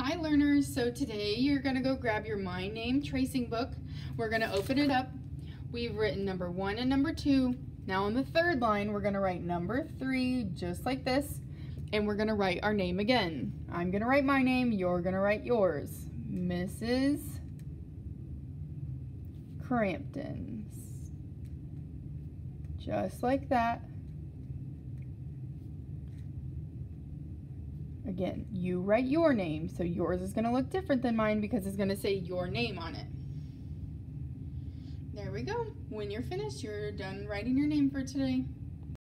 Hi learners, so today you're gonna go grab your My Name tracing book. We're gonna open it up. We've written number one and number two. Now on the third line, we're gonna write number three, just like this, and we're gonna write our name again. I'm gonna write my name, you're gonna write yours. Mrs. Crampton. Just like that. Again, you write your name, so yours is going to look different than mine because it's going to say your name on it. There we go. When you're finished, you're done writing your name for today.